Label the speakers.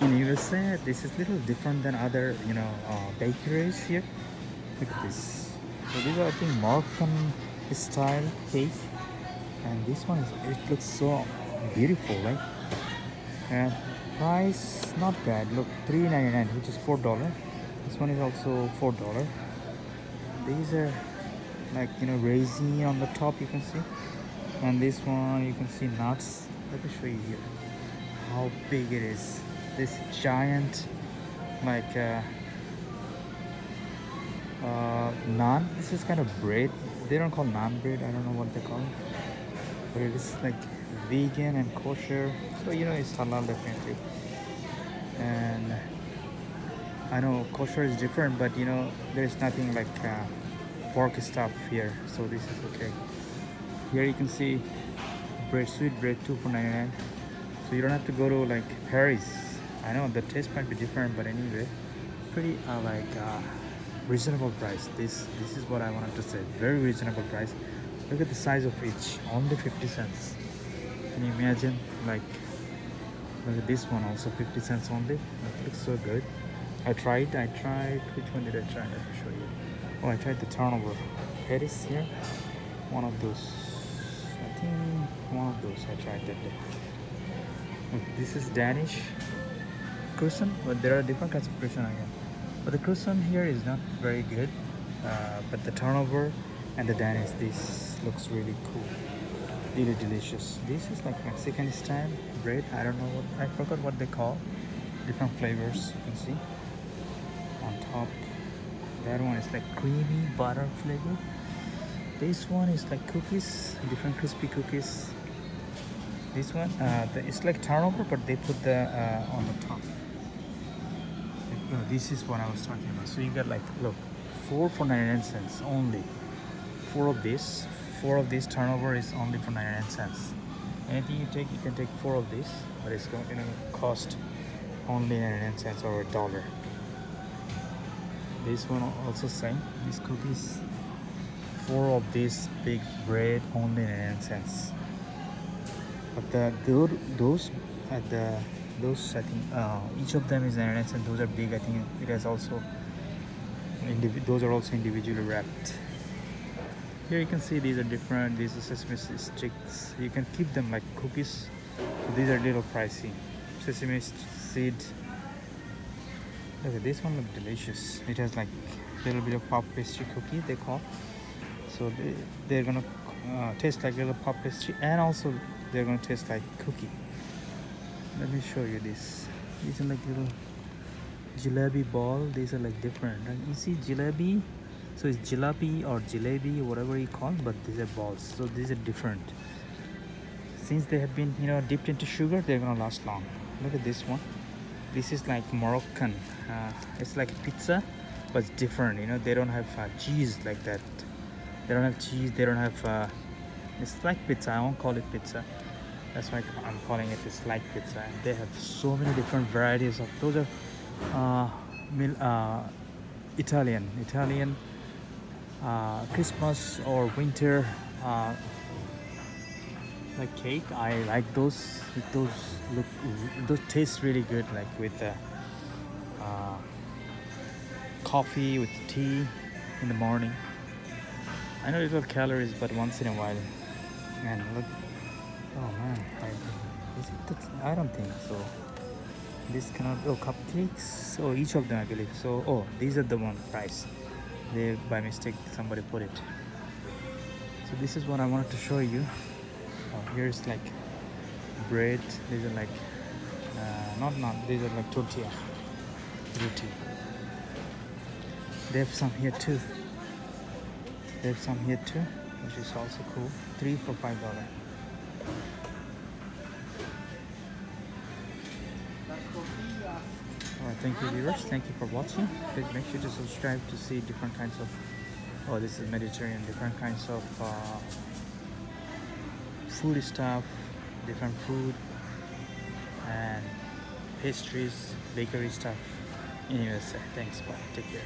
Speaker 1: in USA this is little different than other you know uh, bakeries here. Look at this. So these are I think Moroccan style cake. And this one is it looks so beautiful right? And price not bad. Look 3.99 which is four dollar. This one is also four dollar. These are like you know raisin on the top you can see. And this one you can see nuts. Let me show you here how big it is this giant like uh, uh, naan? This is kind of bread. They don't call naan bread. I don't know what they call it. But it is like vegan and kosher. So you know it's halal definitely. And i know kosher is different but you know there's nothing like uh, pork stuff here. So this is okay. Here you can see bread sweet bread 2 for 99 so you don't have to go to like paris i know the taste might be different but anyway pretty uh, like uh, reasonable price. This this is what i wanted to say. Very reasonable price. Look at the size of each only 50 cents. Can you imagine? Like look at this one also 50 cents only. It looks so good. I tried i tried which one did i try? Let me show you. Oh i tried the turnover. Patties here. One of those. I think one of those i tried that Look, this is danish croissant but there are different kinds of croissant again. But the croissant here is not very good uh, but the turnover and the danish this looks really cool. Really delicious. This is like mexican style bread. I don't know what i forgot what they call. Different flavors you can see. On top that one is like creamy butter flavor. This one is like cookies different crispy cookies. This one uh, the, it's like turnover but they put the uh, on the top no, this is what I was talking about. So you got like, look, four for 99 cents only. Four of this, four of this turnover is only for 99 cents. Anything you take, you can take four of this, but it's going to cost only 99 cents or a dollar. This one also same. These cookies, four of this big bread, only 99 cents. But the those, those at the those I think uh, each of them is 99 and Those are big. I think it has also those are also individually wrapped. Here you can see these are different. These are sesame sticks. You can keep them like cookies. So these are little pricey. Sesame seed. Look at this one looks delicious. It has like a little bit of pop pastry cookie they call. So they, they're gonna uh, taste like little pop pastry and also they're gonna taste like cookie. Let me show you this. These are like little jalebi ball. These are like different. You see jalebi? So it's jalebi or jalebi whatever you call but these are balls. So these are different. Since they have been you know dipped into sugar they're gonna last long. Look at this one. This is like moroccan uh, it's like pizza but it's different you know. They don't have uh, cheese like that. They don't have cheese they don't have uh, it's like pizza. I won't call it pizza that's why i'm calling it it's like pizza. And they have so many different varieties of those are uh, uh, italian italian uh, Christmas or winter uh, like cake. I like those. Those look those taste really good like with uh, uh, coffee with tea in the morning. I know little calories but once in a while. Man look is it I don't think so this cannot oh cupcakes? So each of them I believe. So oh these are the one price. They by mistake somebody put it. So this is what I wanted to show you. Oh, here's like bread. These are like uh, not not these are like tortilla. Roti. They have some here too. They have some here too which is also cool. Three for five dollar Alright, thank you viewers. Thank you for watching. Please make sure to subscribe to see different kinds of oh this is Mediterranean, different kinds of uh, food stuff, different food and pastries, bakery stuff in USA. Thanks, bye. Take care.